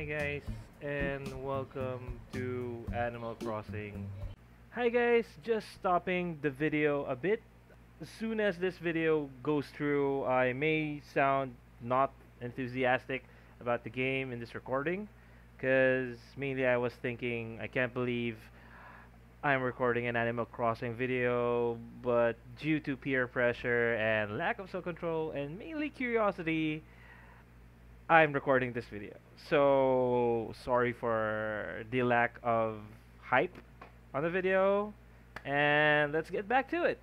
Hi guys and welcome to Animal Crossing. Hi guys, just stopping the video a bit. As soon as this video goes through, I may sound not enthusiastic about the game in this recording because mainly I was thinking I can't believe I'm recording an Animal Crossing video, but due to peer pressure and lack of self-control and mainly curiosity, I'm recording this video. So sorry for the lack of hype on the video, and let's get back to it,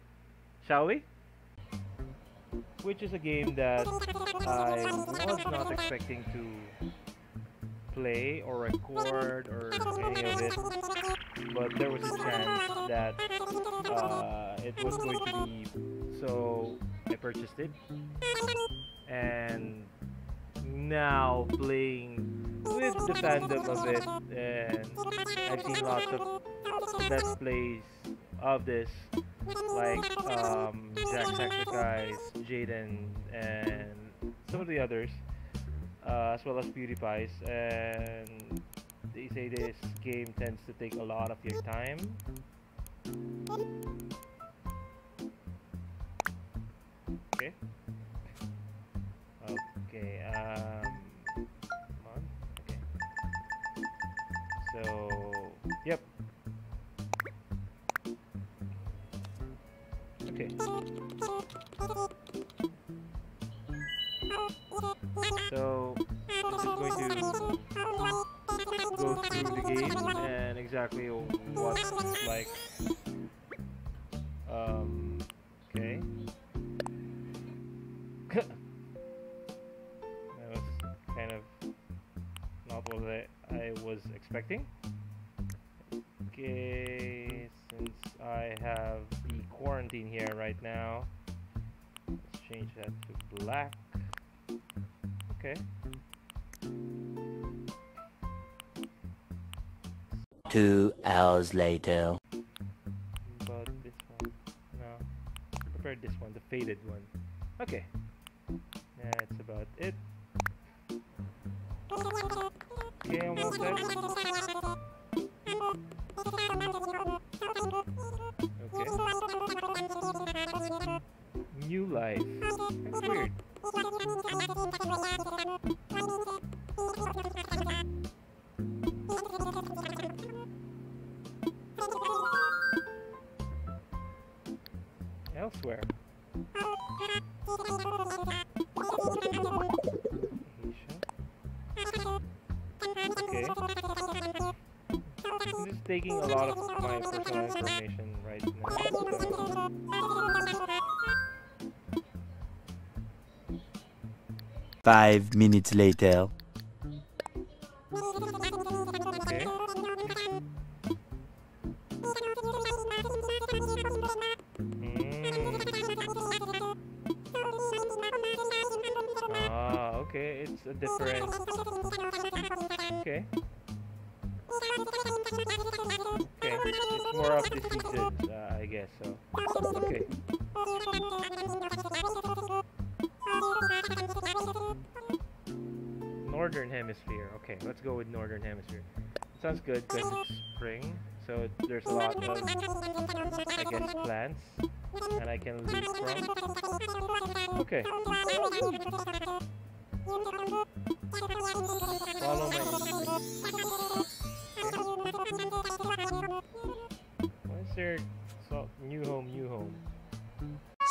shall we? Which is a game that I was not expecting to play or record or any of it, but there was a chance that uh, it was going to be, so I purchased it, and now playing with the fandom of it, and I've seen lots of let's plays of this, like um, Jacksepticeye, Jaden, and some of the others, uh, as well as PewDiePie's, and they say this game tends to take a lot of your time. Exactly what like. Um, okay. that was kind of not what I, I was expecting. Okay, since I have the quarantine here right now, let's change that to black. Okay. Two hours later. But this one, no. This one, the faded one. Okay. That's about it. Okay. Okay. New life. That's weird. Five minutes later.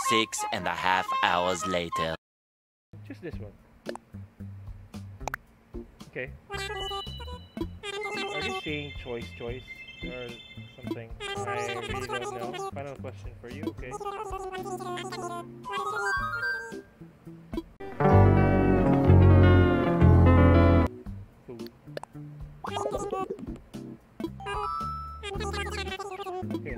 Six and a half hours later. Just this one. Okay. Are they saying choice, choice, or something? I really don't know. Final question for you, okay? Cool. Okay.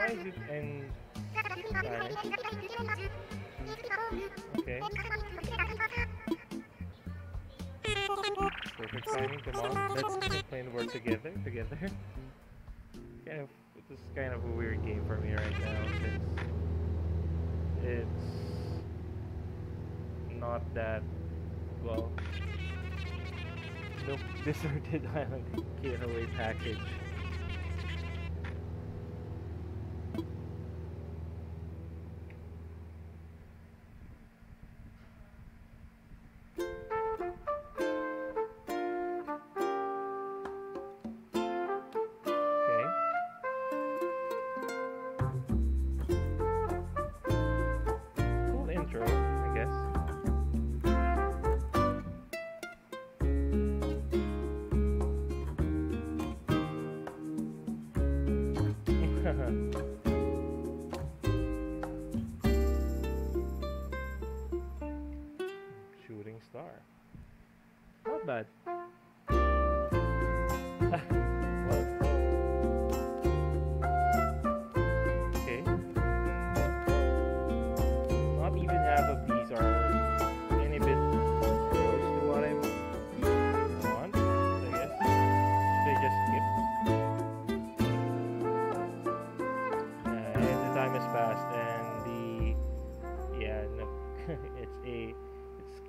Why is it? Okay. Perfect timing, come on. Let's play the word together, together. Kind of, this is kind of a weird game for me right now, since it's not that well. Nope, deserted island getaway package.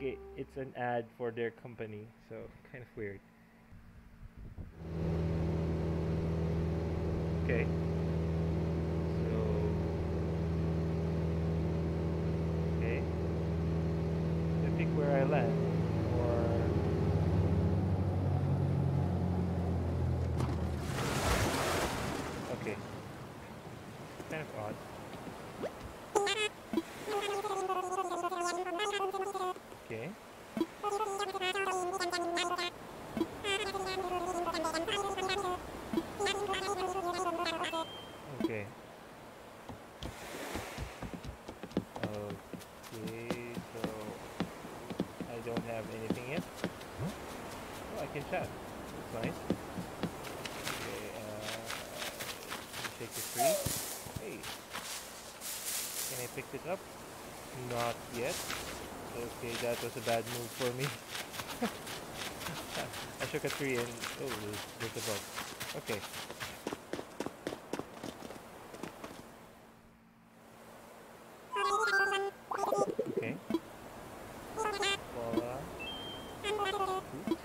Ga- it's an ad for their company, so kind of weird. Okay. So okay. I think where I land, or okay. Kind of odd. Okay. Okay. Okay, so I don't have anything yet. Oh, I chat. That's nice. Okay, uh, take the tree. Hey, can I pick it up? Not yet. Okay, that was a bad move for me. I shook a tree and oh, there's, a bug. Okay. Voila. Hoot.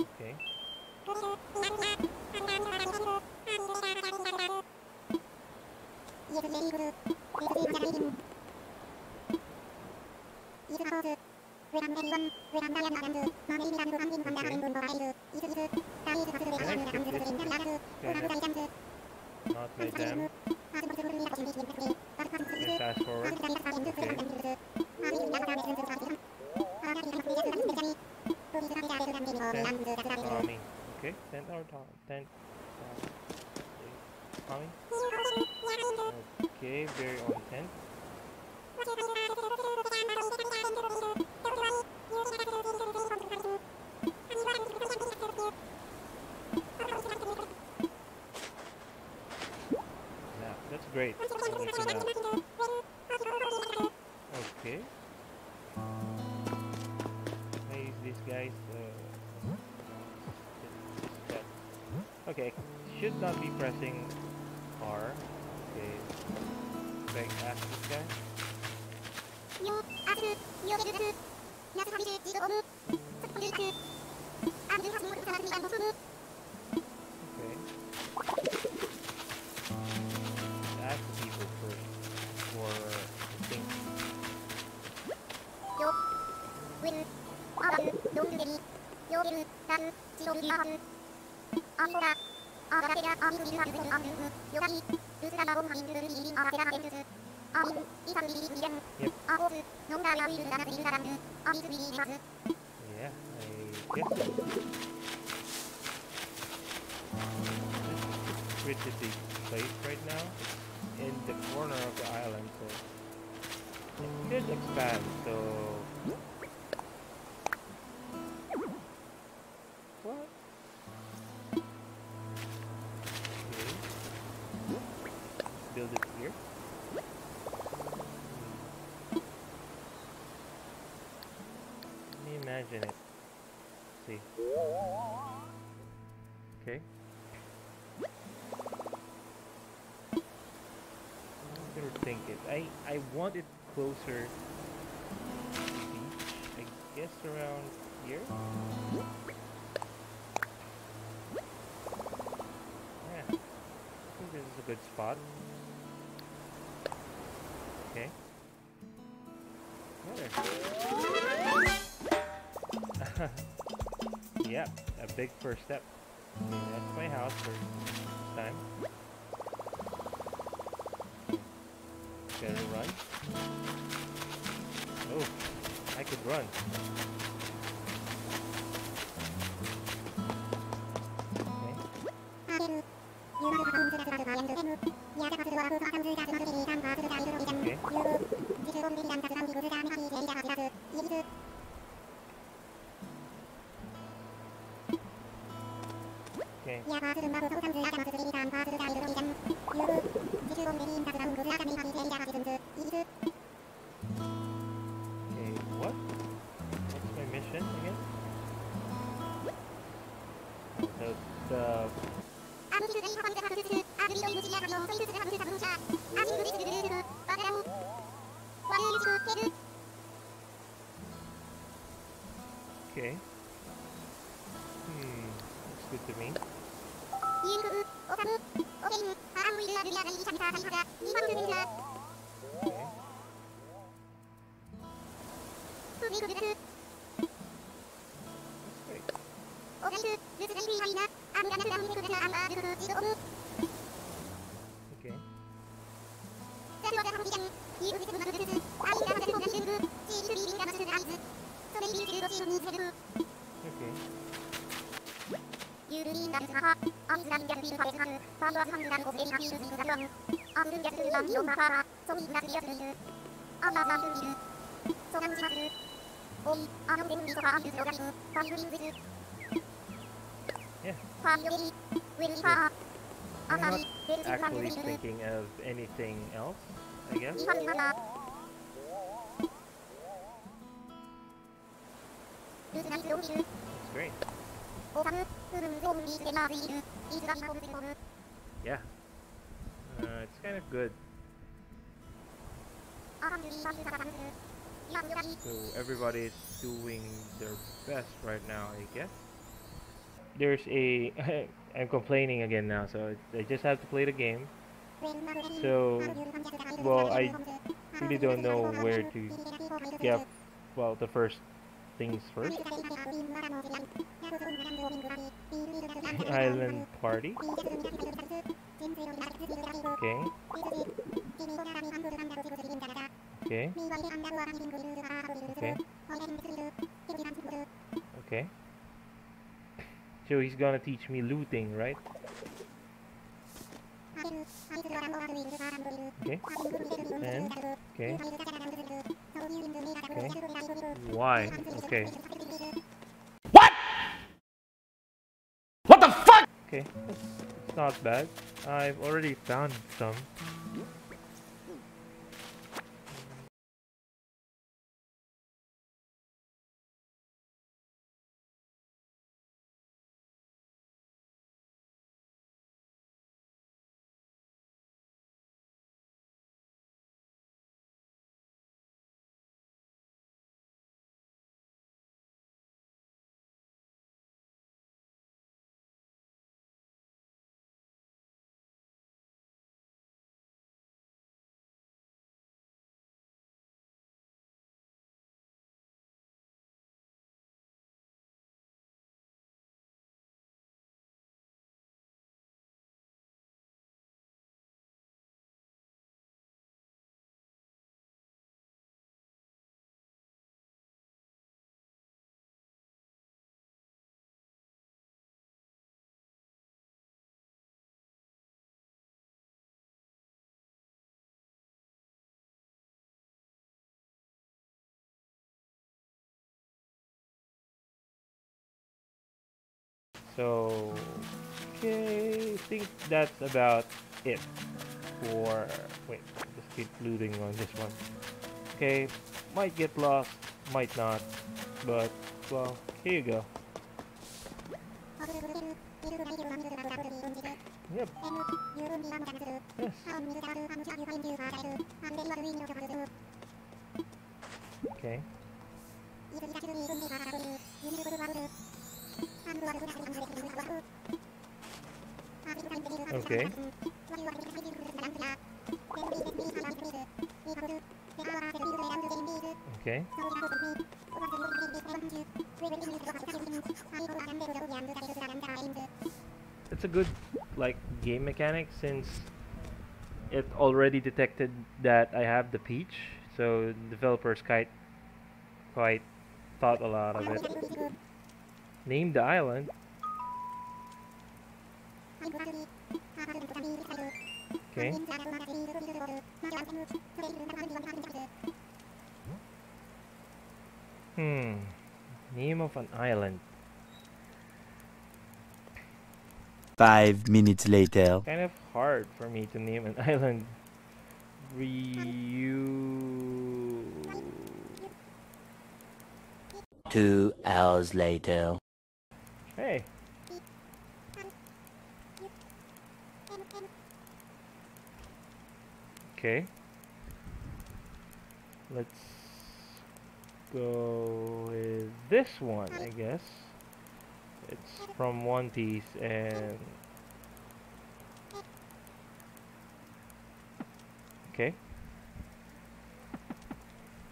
Okay. Not my jam. Okay, fast forward. Okay. Tommy. Okay, 10 or Tom. 10. Uh, Tommy. Okay, very on 10. Yep. Yeah, I guess so. It's pretty big place right now. In the corner of the island, so it could expand. So I want it closer to the beach. I guess around here. Yeah, I think this is a good spot. Okay. Yep, a big first step. That's my house for this time. I could run. Okay. Okay. Okay. Okay, I'm not actually thinking of anything else, I guess. That's great. Yeah. Uh, it's kind of good. So everybody's doing their best right now, I guess. There's a. I'm complaining again now, so I just have to play the game. So, well, I really don't know where to get, well, the first things first. Island party. Okay. Okay. Okay. Okay. So he's gonna teach me looting, right? Okay. And okay. Okay. Why? Okay. What? What the fuck? Okay. It's, it's not bad. I've already found some. So, okay, I think that's about it for. Wait, just keep looting on this one. Okay, might get lost, might not, but well, here you go. Yep. Yes. Okay. Okay. Okay. It's a good like game mechanic since it already detected that I have the peach, so developers quite quite thought a lot of it. Name the island. Okay. Hmm. Name of an island. Five minutes later. Kind of hard for me to name an island. Ryu. Two hours later. Hey. Okay. Let's go with this one, I guess. It's from One Piece and Okay.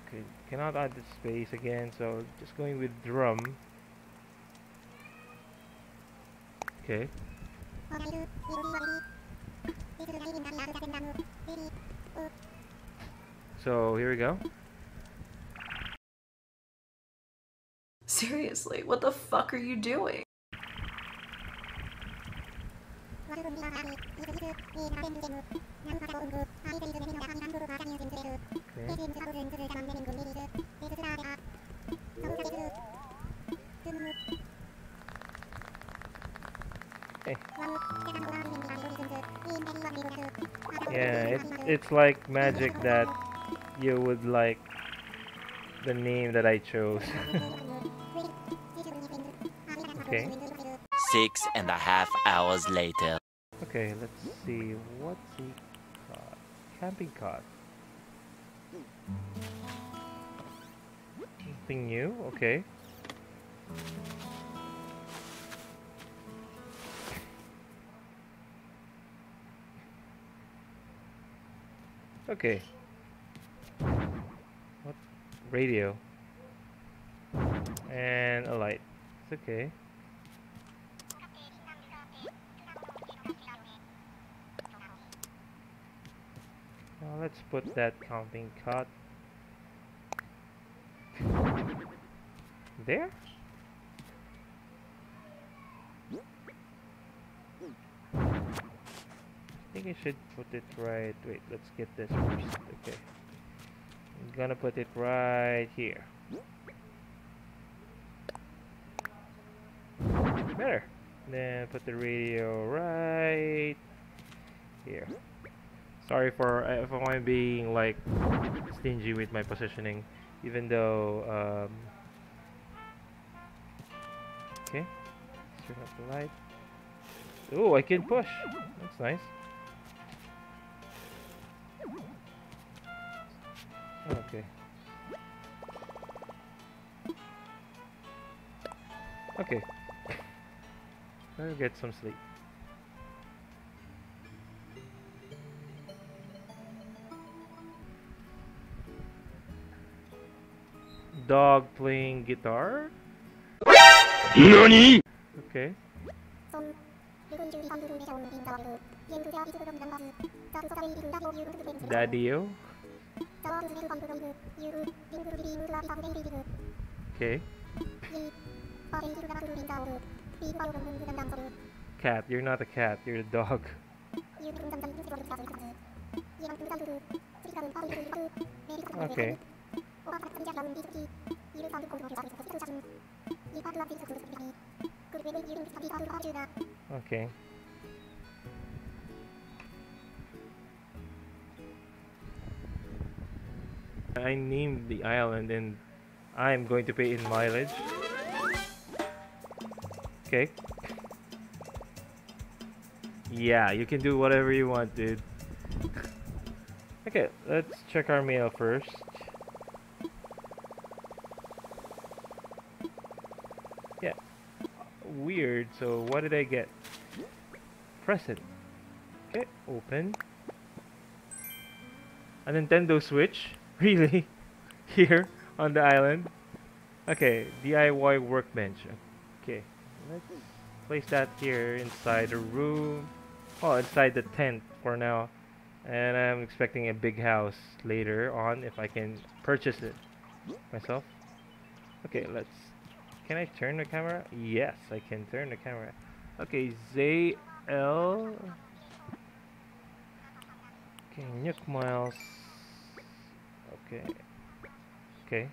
Okay, cannot add the space again, so just going with drum. Okay. So here we go. Seriously, what the fuck are you doing? Okay. Yeah, it's it's like magic that you would like the name that I chose. okay. Six and a half hours later. Okay, let's see. What's he caught? Camping cot. Something new? Okay. Okay. What? Radio. And a light. It's okay. Now let's put that camping cot there. Think I should put it right. Wait, let's get this first. Okay. I'm gonna put it right here. Better. Then put the radio right here. Sorry for uh, if I'm being like stingy with my positioning, even though um, okay, turn up the light. Oh, I can push. That's nice. Okay. Okay. I'll get some sleep. Dog playing guitar? NANI?! Okay. Daddy-o? Okay. Cat, you're not a cat, you're a dog. Okay. Okay. I named the island and I'm going to pay in mileage. Okay. Yeah, you can do whatever you want, dude. Okay, let's check our mail first. Yeah. Weird, so what did I get? Present. Okay, open. A Nintendo Switch? Really? Here on the island? Okay, DIY workbench. Okay, let's place that here inside the room. Oh, inside the tent for now. And I'm expecting a big house later on if I can purchase it myself. Okay, let's... Can I turn the camera? Yes, I can turn the camera. Okay, ZL... Okay, Nook Miles. Okay. Okay.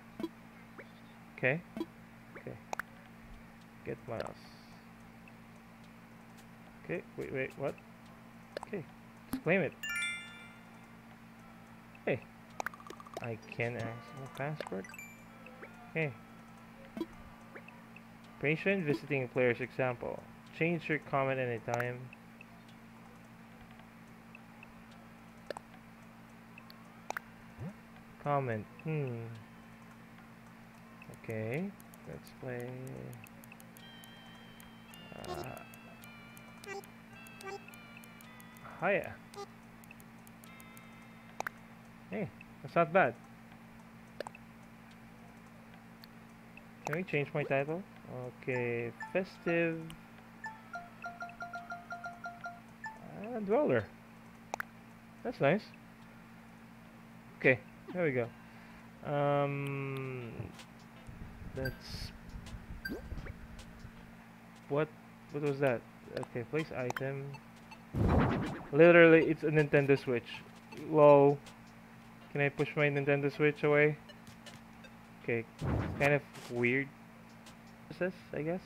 Okay. Okay. Get Miles. Okay, wait, wait, what? Okay, let's claim it. Hey, I can access my passport. Hey. Patient visiting player's example. Change your comment anytime. Comment. Hmm. Okay. Let's play. Uh, hiya. Hey, that's not bad. Can we change my title? Okay, festive. Uh, dweller. That's nice. Okay, there we go. Um, that's what? What was that? Okay, place item. Literally, it's a Nintendo Switch. Lol. Can I push my Nintendo Switch away? Okay, kind of weird. Process, I guess.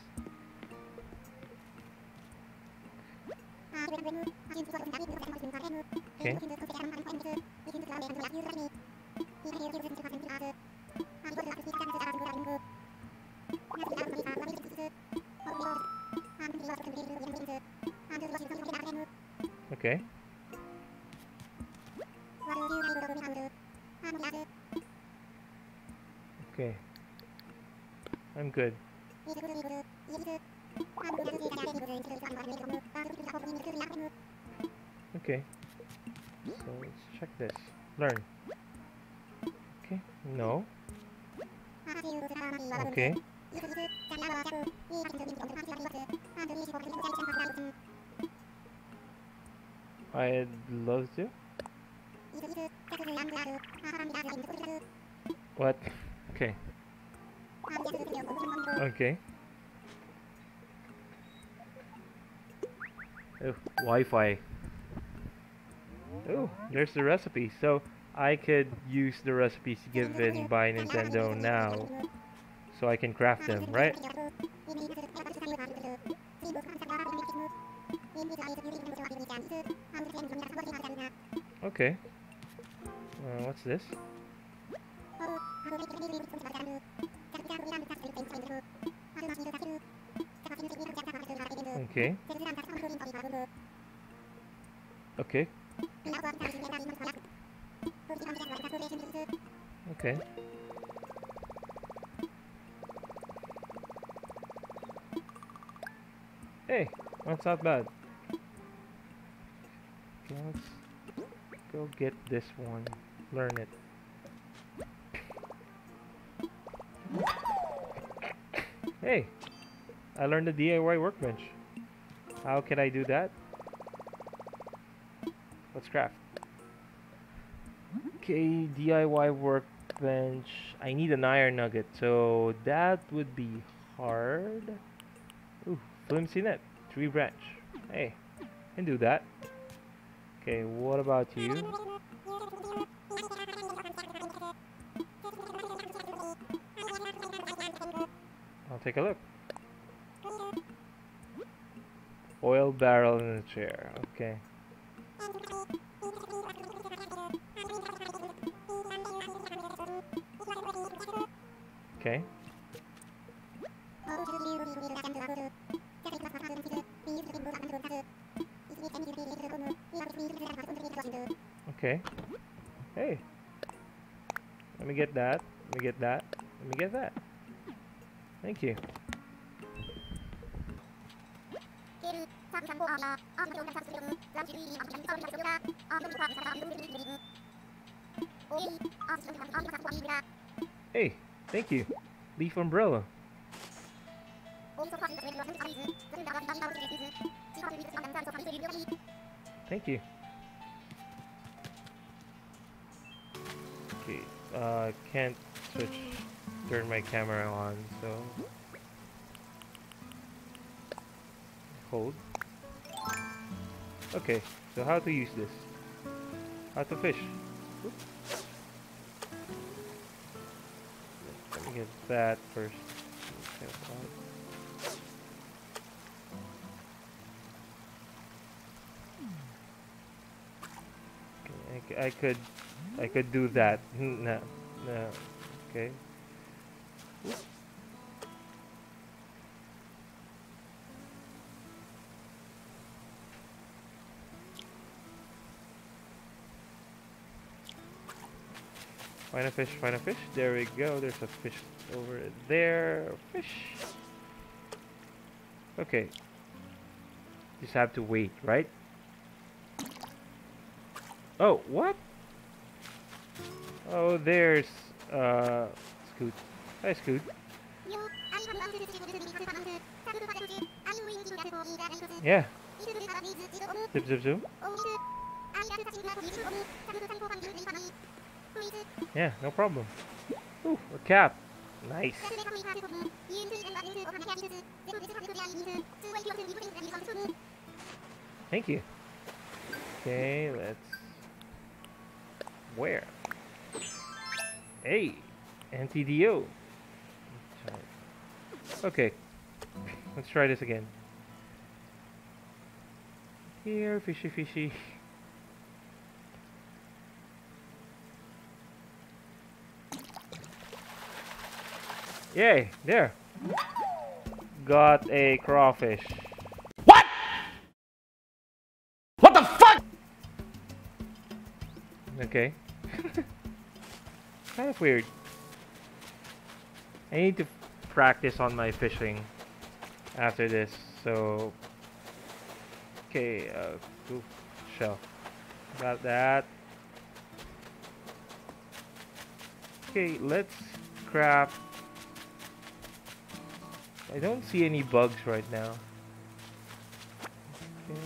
Okay. I'd love to. What? Okay. Okay. Oh, Wi-Fi. Oh, there's the recipe. So I could use the recipes given by Nintendo now, so I can craft them, right? Okay. Uh, what's this? Okay. Okay. Okay. Hey, that's not bad. Okay, let's go get this one. Learn it. Hey, I learned the DIY workbench. How can I do that? Let's craft. Okay, DIY workbench. I need an iron nugget, so that would be hard. Ooh, flimsy net, tree branch. Hey, can do that. Okay, what about you? I'll take a look. Oil barrel in a chair. Okay. Okay. Okay. Hey. Let me get that. Let me get that. Let me get that. Thank you. Hey thank you. Leaf umbrella. Thank you. Okay, uh, can't switch, turn my camera on, so hold. Okay, so how to use this? How to fish? Oop. Get that first. I could, I could do that. Hmm, no, no. Okay. Find a fish, find a fish. There we go. There's a fish over there. Fish. Okay. Just have to wait, right? Oh, what? Oh, there's uh Scoot. Hi, Scoot. Yeah. Zip, zip, zoom. Yeah, no problem. Ooh, a cap. Nice. Thank you. Okay, let's. Where? Hey, NTDO. Okay, let's try this again. Here, fishy, fishy. Yay, there. Got a crawfish. What? What the fuck? Okay. kind of weird. I need to practice on my fishing after this, so... Okay, uh, oof, shell. Got that. Okay, let's craft... I don't see any bugs right now. Okay.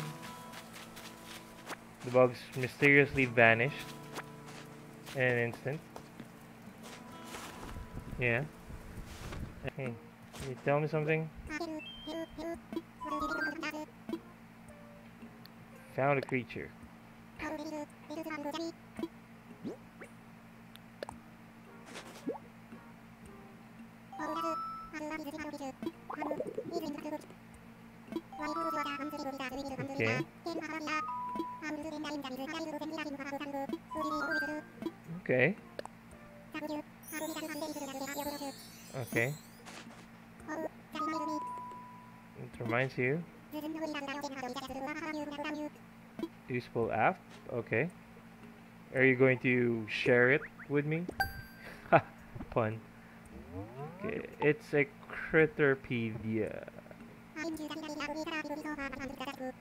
The bugs mysteriously vanished in an instant. Yeah. Hey, can you tell me something? Found a creature. Okay. Okay. It reminds you. Useful app. Okay. Are you going to share it with me? Ha! Pun. Okay. It's a critterpedia.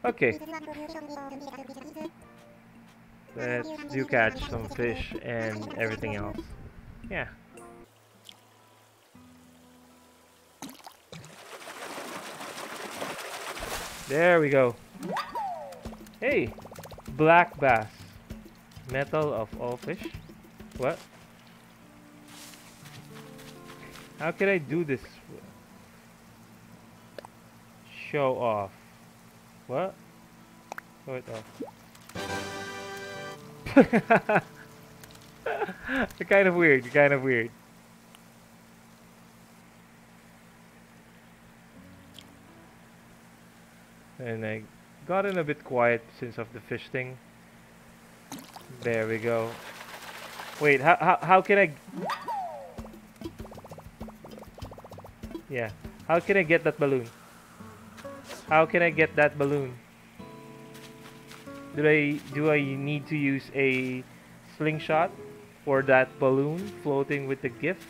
Okay. Let's do catch some fish and everything else. Yeah. There we go. Hey, black bass. Metal of all fish. What? How can I do this? Show off. What? Show it off. You're kind of weird. You're kind of weird. And I gotten a bit quiet since of the fish thing. There we go. Wait, how how how can I? Yeah, how can I get that balloon? How can I get that balloon? Do I do I need to use a slingshot for that balloon floating with the gift.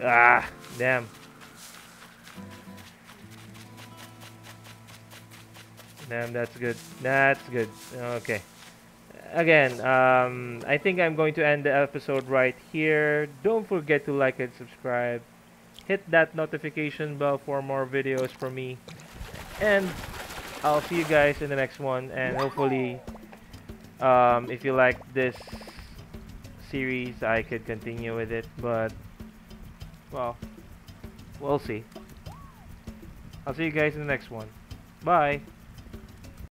Ah, damn. Damn, that's good. That's good. Okay. Again, um, I think I'm going to end the episode right here. Don't forget to like and subscribe. Hit that notification bell for more videos from me. And I'll see you guys in the next one. And hopefully, um, if you like this series, I could continue with it. But, well, we'll see. I'll see you guys in the next one. Bye.